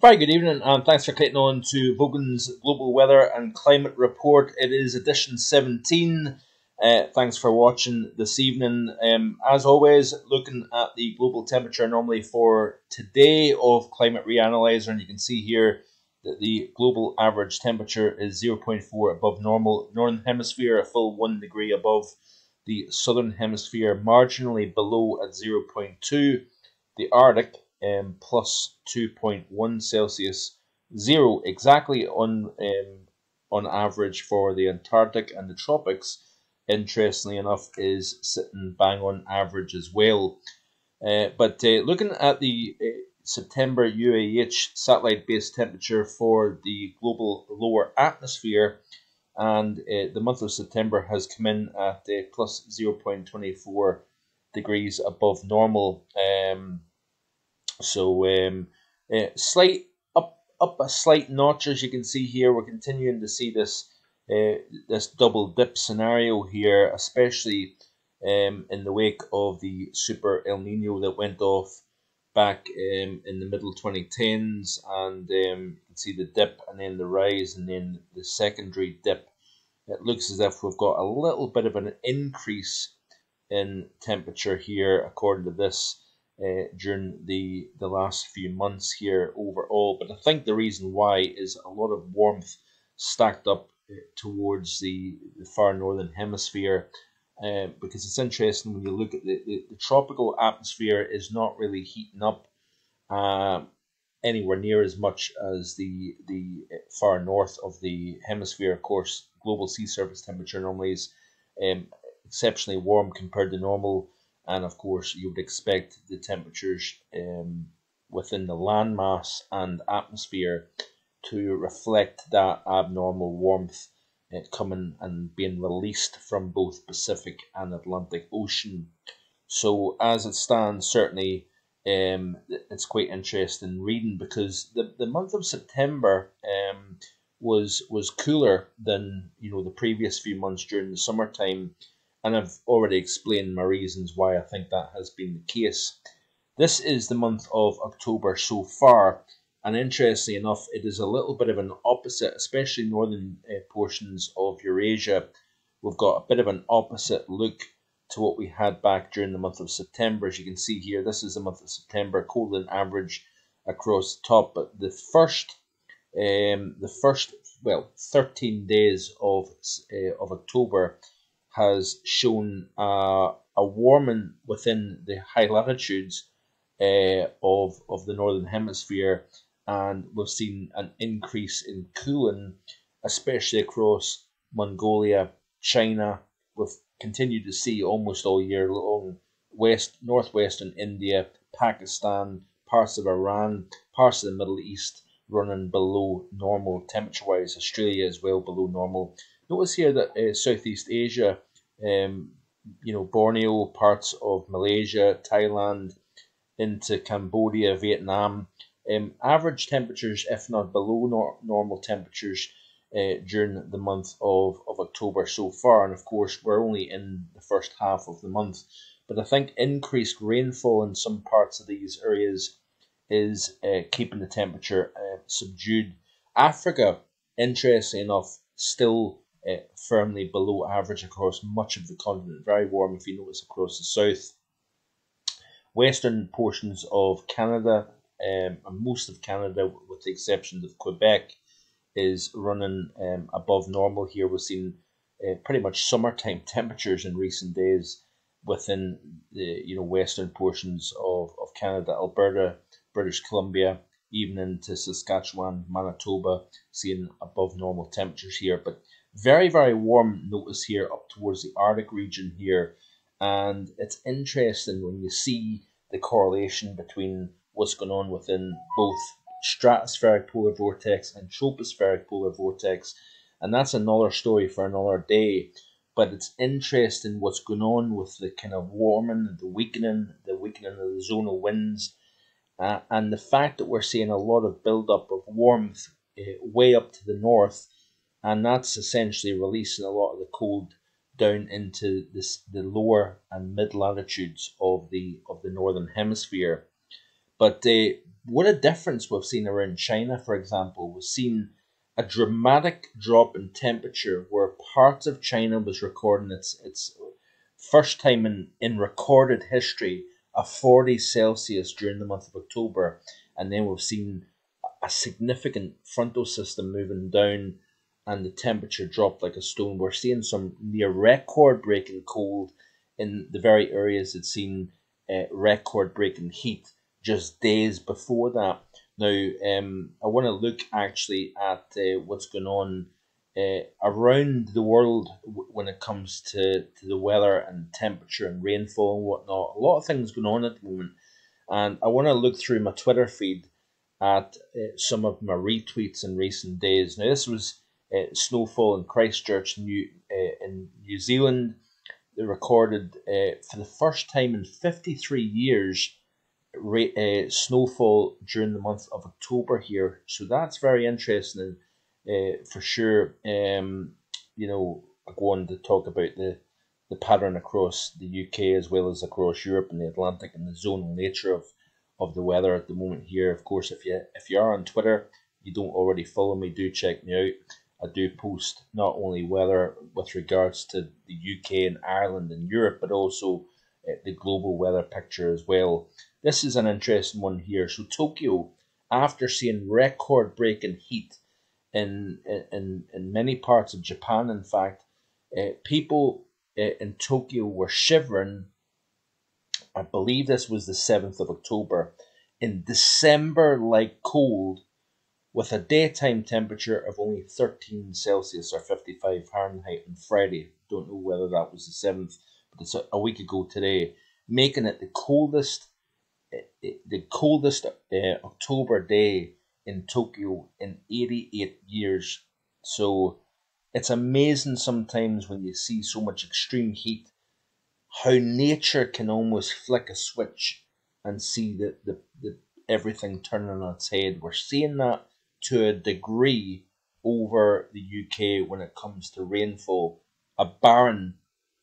Very good evening, and thanks for clicking on to Vogan's Global Weather and Climate Report. It is edition 17. Uh, thanks for watching this evening. Um, as always, looking at the global temperature anomaly for today of Climate Reanalyzer, and you can see here that the global average temperature is 0.4 above normal. Northern Hemisphere, a full 1 degree above the Southern Hemisphere, marginally below at 0.2. The Arctic, um, plus 2.1 Celsius, zero exactly on um, on average for the Antarctic and the tropics. Interestingly enough, is sitting bang on average as well. Uh, but uh, looking at the uh, September UAH satellite based temperature for the global lower atmosphere, and uh, the month of September has come in at uh, plus 0.24 degrees above normal. Um, so um, uh, slight up up a slight notch as you can see here. We're continuing to see this uh, this double dip scenario here, especially um, in the wake of the super El Nino that went off back um, in the middle 2010s, and um, you can see the dip and then the rise and then the secondary dip. It looks as if we've got a little bit of an increase in temperature here, according to this uh, during the the last few months here overall. But I think the reason why is a lot of warmth stacked up uh, towards the, the far northern hemisphere. Uh, because it's interesting when you look at the, the, the tropical atmosphere is not really heating up uh, anywhere near as much as the the far north of the hemisphere. Of course, global sea surface temperature normally is um, exceptionally warm compared to normal and of course you would expect the temperatures um, within the landmass and atmosphere to reflect that abnormal warmth uh, coming and being released from both Pacific and Atlantic Ocean. So as it stands, certainly um, it's quite interesting reading because the, the month of September um, was was cooler than you know the previous few months during the summertime and I've already explained my reasons why I think that has been the case. This is the month of October so far, and interestingly enough, it is a little bit of an opposite, especially northern uh, portions of Eurasia. We've got a bit of an opposite look to what we had back during the month of September. As you can see here, this is the month of September, cold and average across the top, but the first, um, the first, well, 13 days of uh, of October has shown uh, a warming within the high latitudes uh, of, of the northern hemisphere, and we've seen an increase in cooling, especially across Mongolia, China. We've continued to see almost all year long west northwestern India, Pakistan, parts of Iran, parts of the Middle East running below normal temperature wise. Australia as well below normal. Notice here that uh, Southeast Asia um, you know, Borneo, parts of Malaysia, Thailand, into Cambodia, Vietnam. Um, average temperatures, if not below nor- normal temperatures, uh, during the month of, of October so far. And of course, we're only in the first half of the month. But I think increased rainfall in some parts of these areas is uh, keeping the temperature uh, subdued. Africa, interestingly enough, still uh, firmly below average across much of the continent. Very warm if you notice across the south. Western portions of Canada um, and most of Canada, with the exception of Quebec, is running um, above normal here. We've seen uh, pretty much summertime temperatures in recent days within the you know western portions of, of Canada, Alberta, British Columbia, even into Saskatchewan, Manitoba, seeing above normal temperatures here. But very, very warm notice here up towards the Arctic region here. And it's interesting when you see the correlation between what's going on within both stratospheric polar vortex and tropospheric polar vortex. And that's another story for another day. But it's interesting what's going on with the kind of warming, the weakening, the weakening of the zonal winds, uh, and the fact that we're seeing a lot of buildup of warmth uh, way up to the north and that's essentially releasing a lot of the cold down into this, the lower and mid latitudes of the of the northern hemisphere. But uh, what a difference we've seen around China, for example. We've seen a dramatic drop in temperature where parts of China was recording its its first time in, in recorded history a 40 Celsius during the month of October, and then we've seen a significant frontal system moving down and the temperature dropped like a stone. We're seeing some near record breaking cold in the very areas that seen uh, record breaking heat just days before that. Now, um, I want to look actually at uh, what's going on uh, around the world w- when it comes to, to the weather and temperature and rainfall and whatnot. A lot of things going on at the moment. And I want to look through my Twitter feed at uh, some of my retweets in recent days. Now, this was uh, snowfall in Christchurch, New uh, in New Zealand. They recorded uh, for the first time in 53 years uh, snowfall during the month of October here. So that's very interesting uh, for sure. Um, you know, I to talk about the the pattern across the UK as well as across Europe and the Atlantic and the zonal nature of, of the weather at the moment here. Of course, if you if you are on Twitter, you don't already follow me, do check me out. I do post not only weather with regards to the UK and Ireland and Europe, but also uh, the global weather picture as well. This is an interesting one here. So Tokyo, after seeing record breaking heat in, in in many parts of Japan, in fact, uh, people uh, in Tokyo were shivering. I believe this was the seventh of October in December like cold with a daytime temperature of only 13 Celsius or 55 Fahrenheit on Friday. Don't know whether that was the 7th, but it's a, week ago today, making it the coldest eh, eh, the coldest uh, October day in Tokyo in 88 years. So it's amazing sometimes when you see so much extreme heat, how nature can almost flick a switch and see the, the, the everything turning on its head. We're seeing that to a degree over the UK when it comes to rainfall. A barren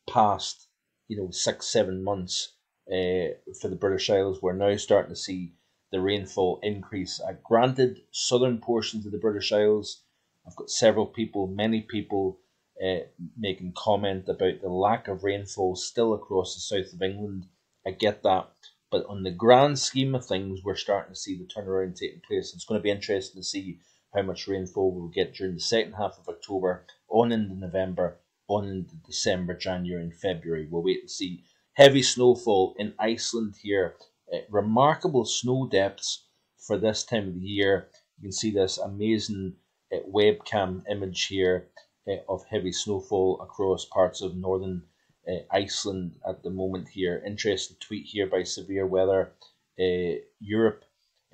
past, you know, six, seven months uh, for the British Isles. We're now starting to see the rainfall increase. Uh, granted, southern portions of the British Isles, I've got several people, many people uh, making comment about the lack of rainfall still across the south of England. I get that. But on the grand scheme of things, we're starting to see the turnaround taking place. It's going to be interesting to see how much rainfall we'll get during the second half of October, on into November, on into December, January, and February. We'll wait and see. Heavy snowfall in Iceland here. Uh, remarkable snow depths for this time of the year. You can see this amazing uh, webcam image here uh, of heavy snowfall across parts of northern uh, Iceland at the moment here. Interesting tweet here by Severe Weather uh, Europe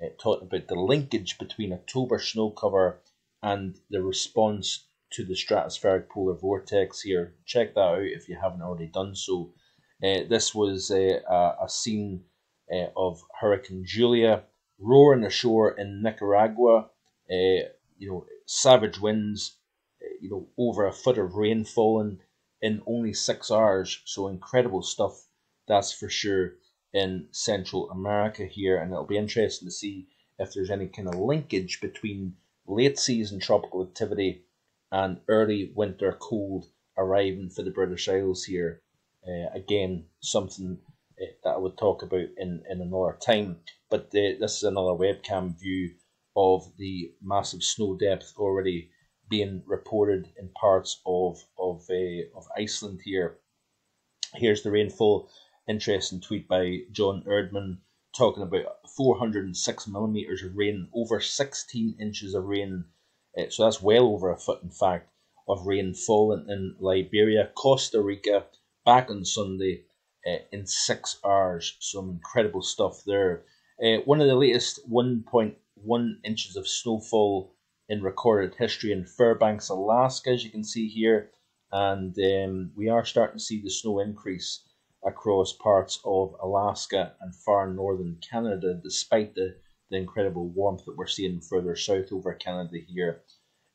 uh, talking about the linkage between October snow cover and the response to the stratospheric polar vortex here. Check that out if you haven't already done so. Uh, this was uh, a, a scene uh, of Hurricane Julia roaring ashore in Nicaragua. Uh, you know, savage winds, you know, over a foot of rain falling in only six hours. So incredible stuff, that's for sure, in Central America here. And it'll be interesting to see if there's any kind of linkage between late season tropical activity and early winter cold arriving for the British Isles here. Uh, again, something uh, that I would talk about in, in another time. But uh, this is another webcam view of the massive snow depth already being reported in parts of of uh, of Iceland here. Here's the rainfall. Interesting tweet by John Erdman talking about 406 millimeters of rain, over 16 inches of rain. Uh, so that's well over a foot, in fact, of rain falling in Liberia, Costa Rica, back on Sunday uh, in six hours. Some incredible stuff there. Uh, one of the latest 1.1 inches of snowfall in recorded history in Fairbanks, Alaska, as you can see here. And um, we are starting to see the snow increase across parts of Alaska and far northern Canada, despite the, the incredible warmth that we're seeing further south over Canada here.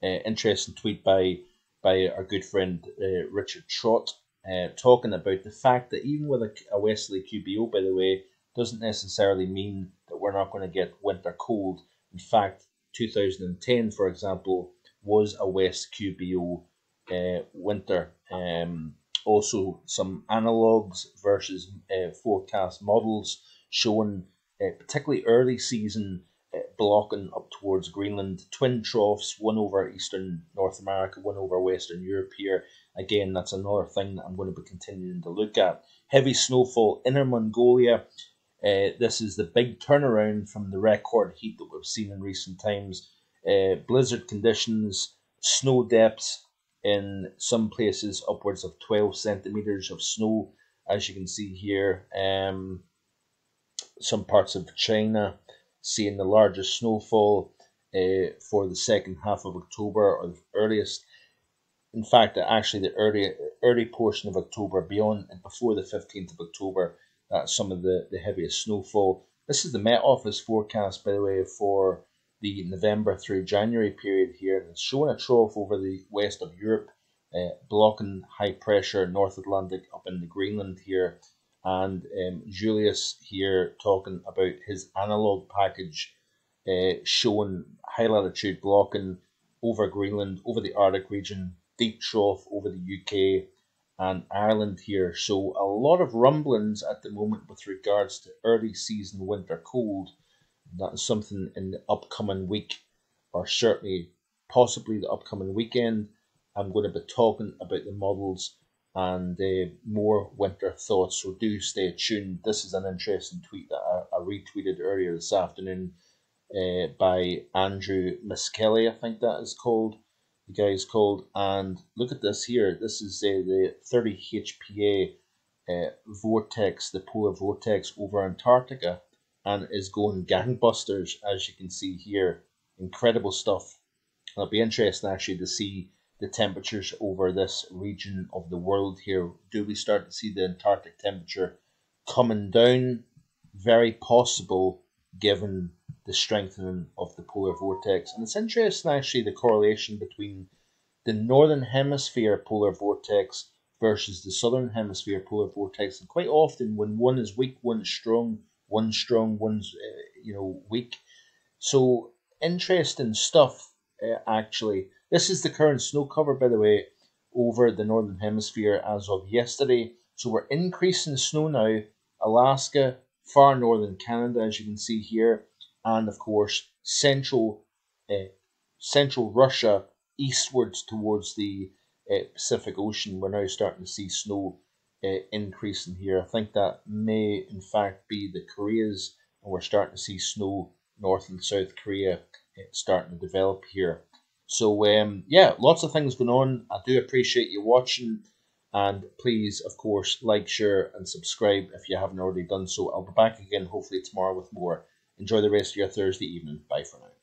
Uh, interesting tweet by by our good friend uh, Richard Trott, uh, talking about the fact that even with a, a westerly QBO, by the way, doesn't necessarily mean that we're not going to get winter cold. In fact, 2010, for example, was a West QBO uh, winter. Um, also, some analogues versus uh, forecast models showing uh, particularly early season uh, blocking up towards Greenland. Twin troughs, one over eastern North America, one over Western Europe here. Again, that's another thing that I'm going to be continuing to look at. Heavy snowfall, Inner Mongolia. Uh, this is the big turnaround from the record heat that we've seen in recent times. Uh, blizzard conditions, snow depths in some places upwards of 12 centimeters of snow, as you can see here. Um, some parts of China seeing the largest snowfall uh, for the second half of October or the earliest. In fact, actually, the early early portion of October, beyond and before the fifteenth of October, that's some of the, the heaviest snowfall. This is the Met Office forecast, by the way, for the November through January period here. It's showing a trough over the west of Europe, uh, blocking high pressure North Atlantic up in the Greenland here and um, Julius here talking about his analog package uh, showing high latitude blocking over Greenland, over the Arctic region, deep trough over the UK and Ireland here. So a lot of rumblings at the moment with regards to early season winter cold. That is something in the upcoming week, or certainly possibly the upcoming weekend. I'm going to be talking about the models and uh, more winter thoughts. So do stay tuned. This is an interesting tweet that I, I retweeted earlier this afternoon uh, by Andrew Miskelly, I think that is called. The guy is called. And look at this here. This is uh, the 30 HPA uh, vortex, the polar vortex over Antarctica, and is going gangbusters, as you can see here. Incredible stuff. It'll be interesting actually to see the temperatures over this region of the world here. Do we start to see the Antarctic temperature coming down? Very possible given the strengthening of the polar vortex. And it's interesting actually the correlation between the northern hemisphere polar vortex versus the southern hemisphere polar vortex. And quite often when one is weak, one's strong, one's strong, one's uh, you know weak. So interesting stuff uh, actually. This is the current snow cover, by the way, over the northern hemisphere as of yesterday. So we're increasing snow now. Alaska, far northern Canada, as you can see here, and of course central uh, central Russia eastwards towards the uh, Pacific Ocean. We're now starting to see snow uh, increasing here. I think that may in fact be the Koreas, and we're starting to see snow North and South Korea uh, starting to develop here. So um, yeah, lots of things going on. I do appreciate you watching, and please, of course, like, share, and subscribe if you haven't already done so. I'll be back again hopefully tomorrow with more. Enjoy the rest of your Thursday evening. Bye for now.